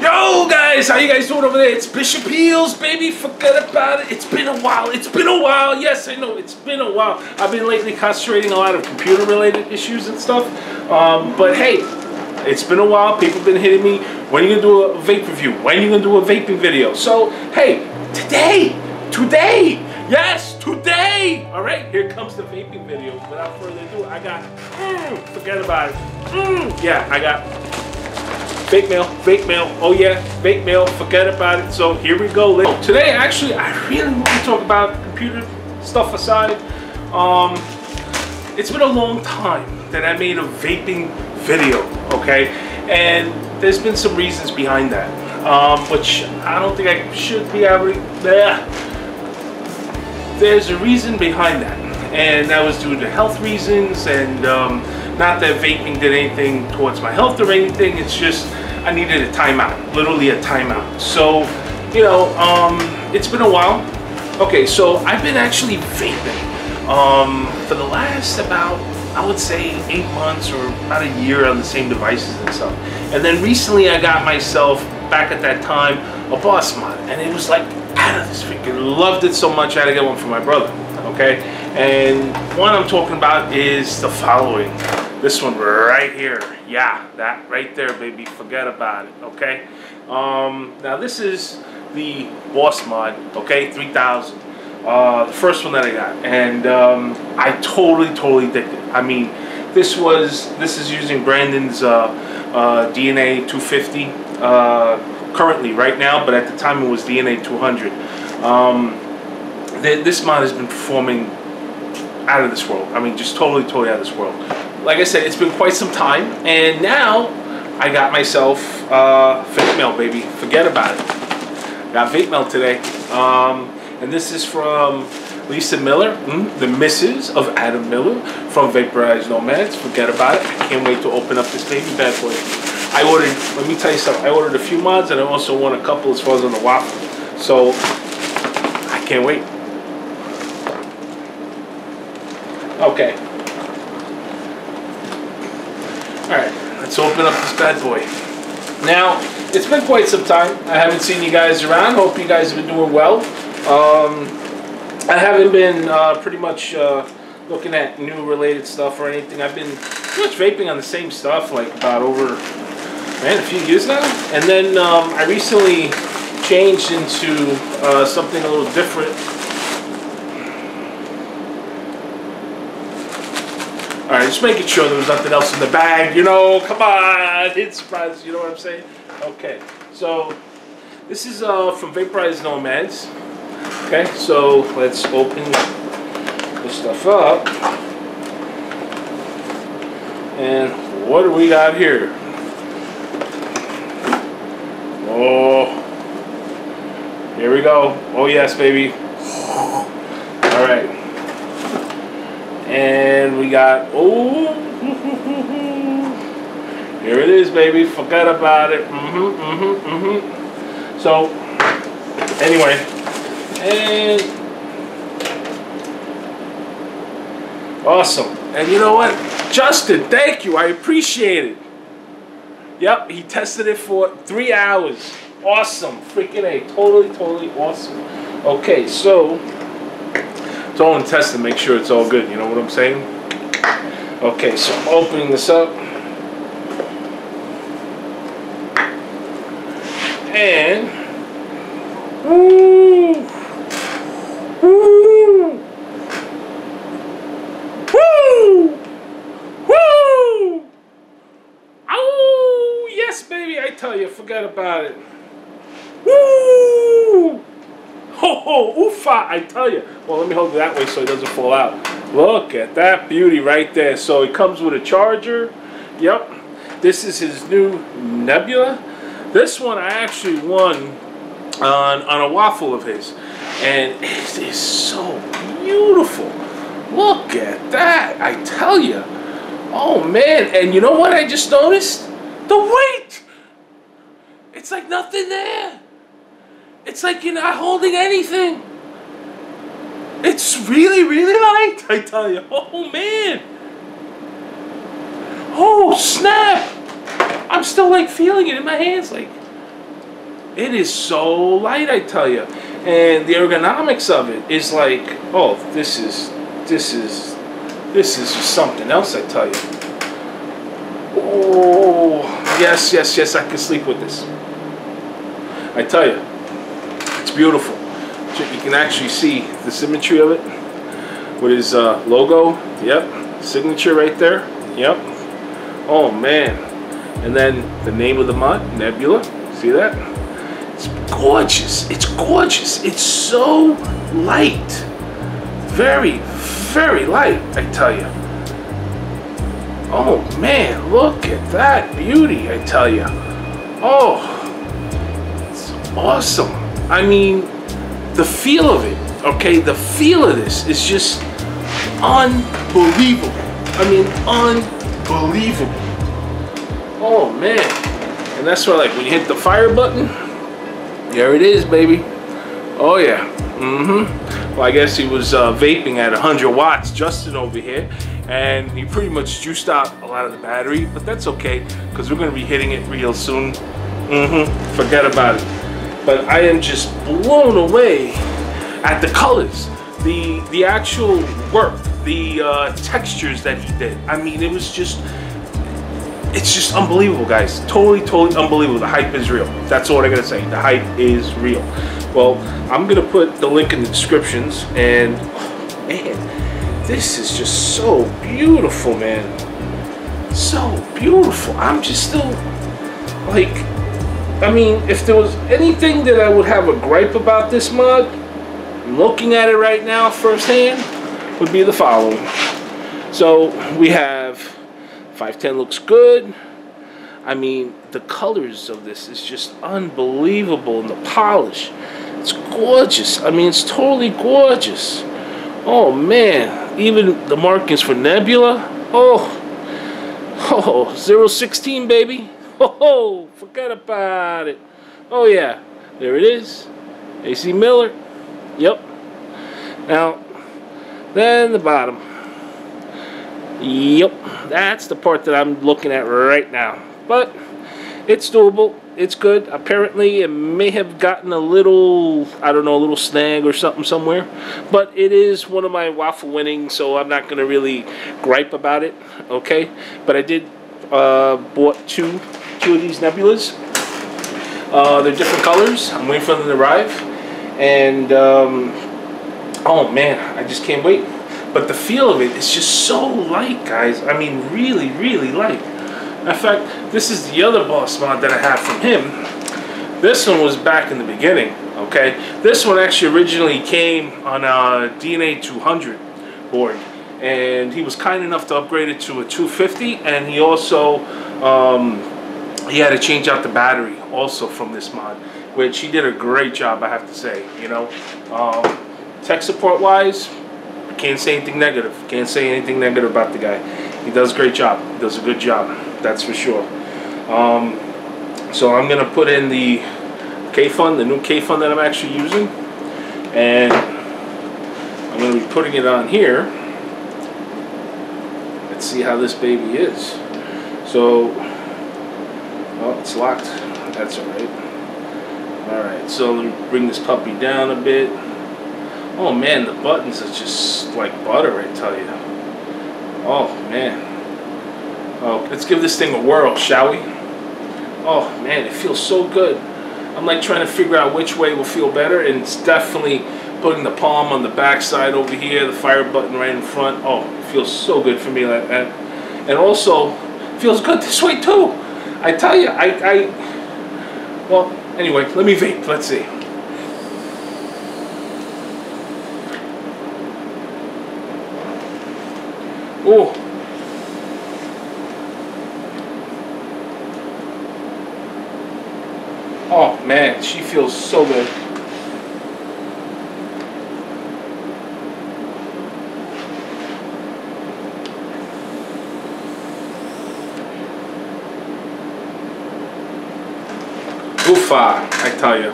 Yo guys, how you guys doing over there? It's Bishop Heals, baby. Forget about it. It's been a while. It's been a while. Yes, I know. It's been a while. I've been lately concentrating a lot of computer related issues and stuff. Um, but hey, it's been a while. People have been hitting me. When are you gonna do a vape review? When are you gonna do a vaping video? So hey, today, today, yes, today. All right, here comes the vaping video. Without further ado, I got. Mm, forget about it. Mm, yeah, I got Vape mail, vape mail. Oh yeah, vape mail. Forget about it. So here we go. Today, actually, I really want to talk about computer stuff aside. Um, it's been a long time that I made a vaping video. Okay, and there's been some reasons behind that, um, which I don't think I should be able. To, there's a reason behind that, and that was due to health reasons and. Um, not that vaping did anything towards my health or anything. It's just I needed a timeout, literally a timeout. So, you know, um, it's been a while. Okay, so I've been actually vaping um, for the last about, I would say, eight months or about a year on the same devices and stuff. And then recently I got myself, back at that time, a Boss Mod. And it was like, out of this freaking, loved it so much I had to get one for my brother, okay? And one I'm talking about is the following. This one right here. Yeah, that right there, baby. Forget about it, okay? Um, now, this is the Boss Mod, okay? 3000. Uh, the first one that I got. And um, I totally, totally dig it. I mean, this was, this is using Brandon's uh, uh, DNA 250 uh, currently, right now, but at the time it was DNA 200. Um, th this mod has been performing out of this world. I mean, just totally, totally out of this world like I said, it's been quite some time, and now I got myself uh, vape mail, baby. Forget about it. Got vape mail today, um, and this is from Lisa Miller, mm, the missus of Adam Miller from Vaporized Nomads. Forget about it. I can't wait to open up this baby bad boy. I ordered, let me tell you something, I ordered a few mods and I also won a couple as far as on the waffle. So, I can't wait. Okay. Alright, let's open up this bad boy. Now, it's been quite some time. I haven't seen you guys around. Hope you guys have been doing well. Um, I haven't been uh, pretty much uh, looking at new related stuff or anything. I've been pretty much vaping on the same stuff like about over, man, a few years now. And then um, I recently changed into uh, something a little different All right, just making sure there was nothing else in the bag. You know, come on, it's surprise. You know what I'm saying? Okay, so this is uh, from Vaporized Nomads. Okay, so let's open this stuff up. And what do we got here? Oh, here we go. Oh yes, baby. All right. And we got, oh, here it is, baby. Forget about it. Mm-hmm, mm-hmm, mm-hmm. So, anyway, and awesome. And you know what? Justin, thank you. I appreciate it. Yep, he tested it for three hours. Awesome. Freaking A. Totally, totally awesome. Okay, so it's all in test to make sure it's all good. You know what I'm saying? Okay, so I'm opening this up. And woo, woo, woo, woo. Oh yes, baby! I tell you, forget about it. Woo! Ho ho, oofa, I tell you. Well, let me hold it that way so it doesn't fall out. Look at that beauty right there. So it comes with a charger. Yep. This is his new Nebula. This one I actually won on, on a waffle of his. And it is so beautiful. Look at that. I tell you. Oh, man. And you know what I just noticed? The weight. It's like nothing there. It's like you're not holding anything. It's really, really light, I tell you. Oh, man. Oh, snap. I'm still like feeling it in my hands. Like, It is so light, I tell you. And the ergonomics of it is like, oh, this is, this is, this is something else, I tell you. Oh, yes, yes, yes, I can sleep with this. I tell you, it's beautiful. You can actually see the symmetry of it with his uh, logo. Yep, signature right there. Yep. Oh man. And then the name of the mod, Nebula. See that? It's gorgeous. It's gorgeous. It's so light. Very, very light, I tell you. Oh man, look at that beauty, I tell you. Oh, it's awesome. I mean, the feel of it, okay? The feel of this is just unbelievable. I mean, unbelievable. Oh man. And that's why like when you hit the fire button, there it is, baby. Oh yeah. Mm-hmm. Well, I guess he was uh, vaping at 100 watts, Justin over here, and he pretty much juiced out a lot of the battery, but that's okay, because we're gonna be hitting it real soon. Mm-hmm. Forget about it but I am just blown away at the colors, the the actual work, the uh, textures that he did. I mean, it was just, it's just unbelievable, guys. Totally, totally unbelievable. The hype is real. That's all I gotta say. The hype is real. Well, I'm gonna put the link in the descriptions, and oh, man, this is just so beautiful, man. So beautiful. I'm just still like I mean, if there was anything that I would have a gripe about this mug, looking at it right now firsthand, would be the following. So we have 510 looks good. I mean, the colors of this is just unbelievable and the polish. It's gorgeous. I mean, it's totally gorgeous. Oh man, even the markings for Nebula. Oh, oh, 016 baby. Oh, forget about it. Oh yeah, there it is. AC Miller. Yep. Now, then the bottom. Yep, that's the part that I'm looking at right now. But it's doable. It's good. Apparently, it may have gotten a little, I don't know, a little snag or something somewhere. But it is one of my waffle winnings, so I'm not going to really gripe about it. Okay? But I did uh, bought two two of these nebulas. Uh, they're different colors. I'm waiting for them to arrive. And, um, oh man, I just can't wait. But the feel of it is just so light, guys. I mean, really, really light. In fact, this is the other boss mod that I have from him. This one was back in the beginning, okay? This one actually originally came on a DNA 200 board. And he was kind enough to upgrade it to a 250. And he also um, he had to change out the battery also from this mod, which he did a great job, I have to say. You know, um, tech support wise, can't say anything negative. Can't say anything negative about the guy. He does a great job. He does a good job, that's for sure. Um, so I'm gonna put in the Kayfun, the new Kayfun that I'm actually using, and I'm gonna be putting it on here. Let's see how this baby is. So Oh, it's locked. That's alright. Alright, so let me bring this puppy down a bit. Oh man, the buttons are just like butter, I tell you. Oh man. Oh, let's give this thing a whirl, shall we? Oh man, it feels so good. I'm like trying to figure out which way will feel better, and it's definitely putting the palm on the back side over here, the fire button right in front. Oh, it feels so good for me like that. And also, feels good this way too. I tell you, I, I, well, anyway, let me vape. Let's see. Oh. Oh man, she feels so good. Goofa, I tell you.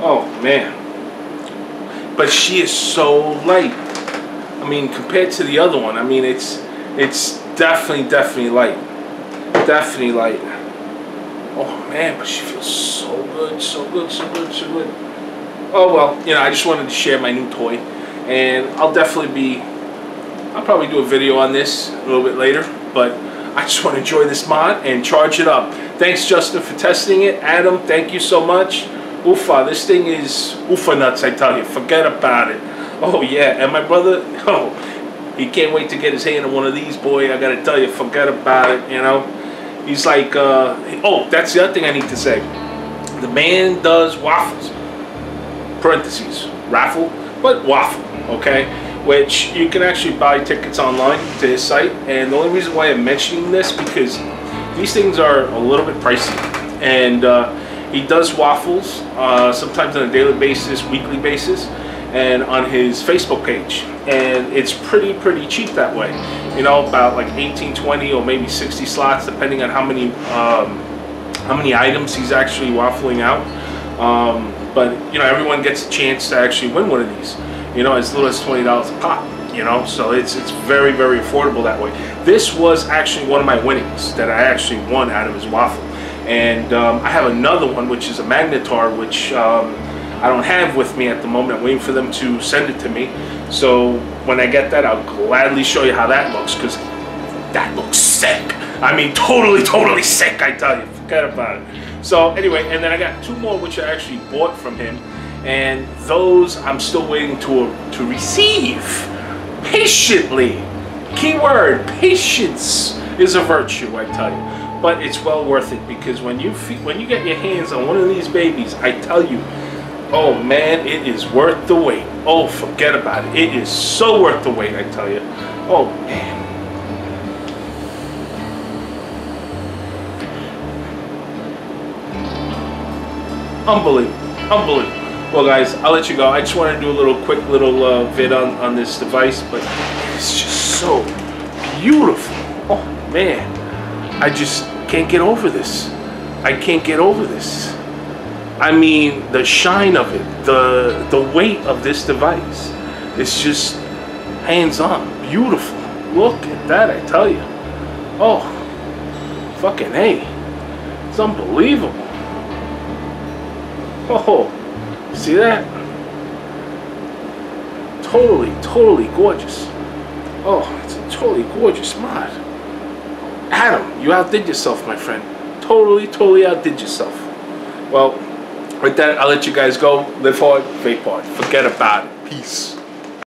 Oh, man. But she is so light. I mean, compared to the other one, I mean, it's it's definitely, definitely light. Definitely light. Oh man, but she feels so good, so good, so good, so good. Oh well, you know, I just wanted to share my new toy, and I'll definitely be. I'll probably do a video on this a little bit later, but I just want to enjoy this mod and charge it up. Thanks, Justin, for testing it. Adam, thank you so much. Oofa, this thing is oofa nuts, I tell you. Forget about it. Oh yeah, and my brother, oh, he can't wait to get his hand on one of these, boy. I gotta tell you, forget about it, you know. He's like, uh, oh, that's the other thing I need to say. The man does waffles. Parentheses, raffle, but waffle, okay? Which you can actually buy tickets online to his site. And the only reason why I'm mentioning this because these things are a little bit pricey. And uh, he does waffles uh, sometimes on a daily basis, weekly basis, and on his Facebook page. And it's pretty, pretty cheap that way. You know, about like 18, 20, or maybe 60 slots, depending on how many um, how many items he's actually waffling out. Um, but you know, everyone gets a chance to actually win one of these. You know, as little as twenty dollars a pop. You know, so it's it's very very affordable that way. This was actually one of my winnings that I actually won out of his waffle. And um, I have another one, which is a Magnetar, which um, I don't have with me at the moment. I'm waiting for them to send it to me. So when I get that, I'll gladly show you how that looks, because that looks sick. I mean, totally, totally sick, I tell you. Forget about it. So anyway, and then I got two more, which I actually bought from him. And those I'm still waiting to, to receive patiently. Key word, patience is a virtue, I tell you but it's well worth it because when you when you get your hands on one of these babies, I tell you, oh man, it is worth the wait. Oh, forget about it. It is so worth the wait, I tell you. Oh man. Unbelievable. Unbelievable. Well, guys, I'll let you go. I just want to do a little quick little uh, vid on, on this device, but it's just so beautiful. Oh, man. I just can't get over this. I can't get over this. I mean, the shine of it, the the weight of this device, it's just hands-on, beautiful. Look at that, I tell you. Oh, fucking A. It's unbelievable. Oh, see that? Totally, totally gorgeous. Oh, it's a totally gorgeous mod. Adam, you outdid yourself, my friend. Totally, totally outdid yourself. Well, with that, I'll let you guys go. Live hard, vape hard. Forget about it. Peace.